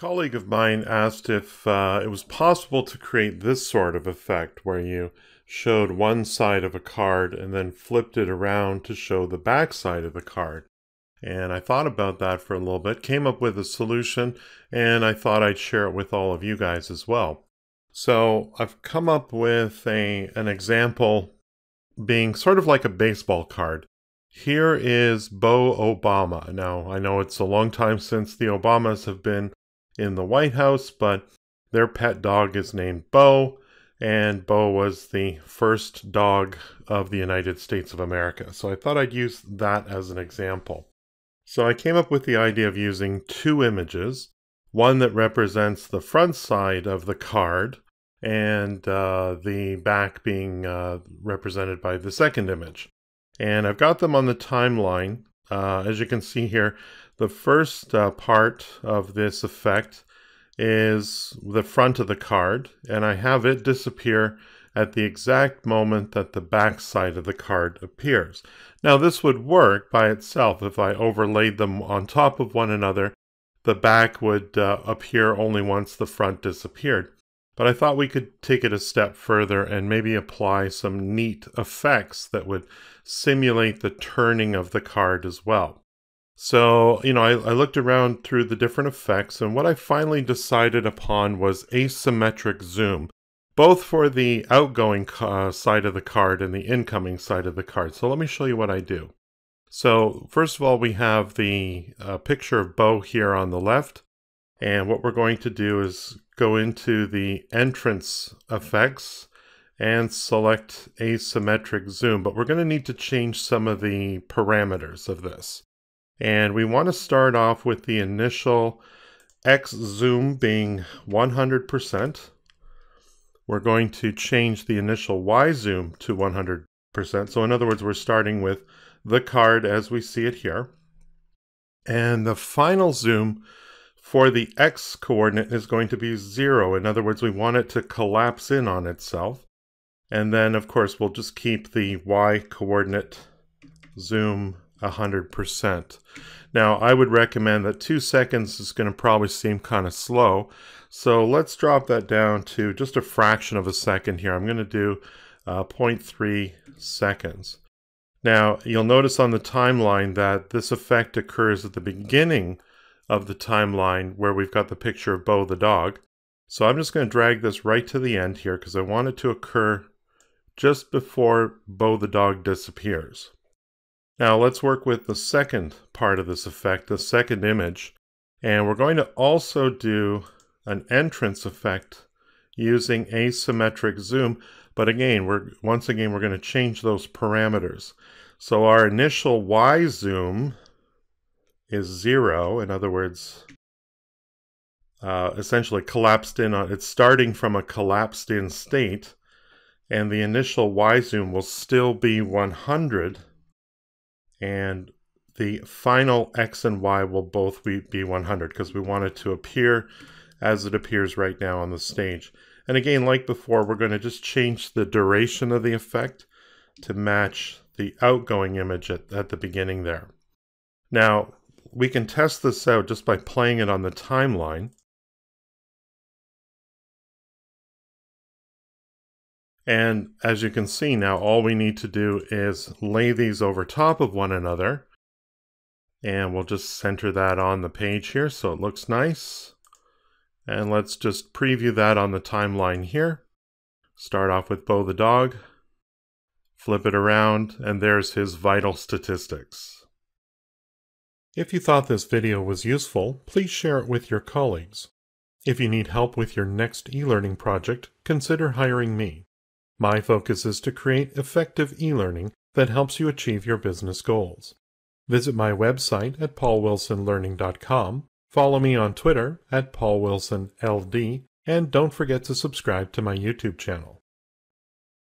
colleague of mine asked if uh, it was possible to create this sort of effect where you showed one side of a card and then flipped it around to show the back side of the card. And I thought about that for a little bit, came up with a solution, and I thought I'd share it with all of you guys as well. So I've come up with a an example being sort of like a baseball card. Here is Bo Obama. Now, I know it's a long time since the Obamas have been in the White House, but their pet dog is named Bo, and Bo was the first dog of the United States of America. So I thought I'd use that as an example. So I came up with the idea of using two images, one that represents the front side of the card, and uh, the back being uh, represented by the second image. And I've got them on the timeline. Uh, as you can see here, the first uh, part of this effect is the front of the card, and I have it disappear at the exact moment that the back side of the card appears. Now this would work by itself if I overlaid them on top of one another. The back would uh, appear only once the front disappeared. But I thought we could take it a step further and maybe apply some neat effects that would simulate the turning of the card as well. So, you know, I, I, looked around through the different effects, and what I finally decided upon was asymmetric zoom, both for the outgoing uh, side of the card and the incoming side of the card. So let me show you what I do. So first of all, we have the uh, picture of Bo here on the left. And what we're going to do is go into the entrance effects and select asymmetric zoom, but we're going to need to change some of the parameters of this. And we want to start off with the initial X zoom being 100%. We're going to change the initial Y zoom to 100%. So in other words, we're starting with the card as we see it here. And the final zoom for the X coordinate is going to be zero. In other words, we want it to collapse in on itself. And then, of course, we'll just keep the Y coordinate zoom 100%. Now, I would recommend that two seconds is going to probably seem kind of slow. So let's drop that down to just a fraction of a second here. I'm going to do uh, 0.3 seconds. Now, you'll notice on the timeline that this effect occurs at the beginning of the timeline where we've got the picture of Bo the dog. So I'm just going to drag this right to the end here because I want it to occur just before Bo the dog disappears. Now let's work with the second part of this effect, the second image. And we're going to also do an entrance effect using asymmetric zoom. But again, we're once again, we're going to change those parameters. So our initial Y zoom is zero. In other words, uh, essentially collapsed in on, it's starting from a collapsed in state and the initial Y zoom will still be 100 and the final x and y will both be, be 100 because we want it to appear as it appears right now on the stage. And again, like before, we're going to just change the duration of the effect to match the outgoing image at, at the beginning there. Now, we can test this out just by playing it on the timeline. And as you can see now, all we need to do is lay these over top of one another. And we'll just center that on the page here so it looks nice. And let's just preview that on the timeline here. Start off with Bo the dog, flip it around, and there's his vital statistics. If you thought this video was useful, please share it with your colleagues. If you need help with your next e-learning project, consider hiring me. My focus is to create effective e-learning that helps you achieve your business goals. Visit my website at paulwilsonlearning.com, follow me on Twitter at paulwilsonld, and don't forget to subscribe to my YouTube channel.